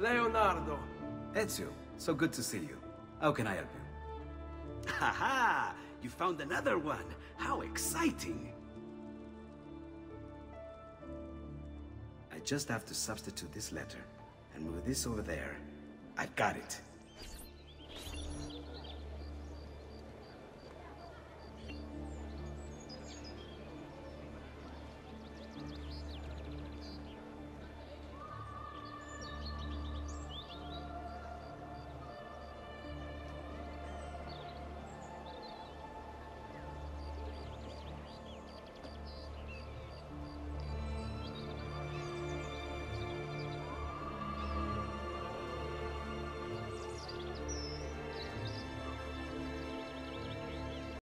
Leonardo. Ezio, so good to see you. How can I help you? Haha! You found another one! How exciting! I just have to substitute this letter, and move this over there. I've got it.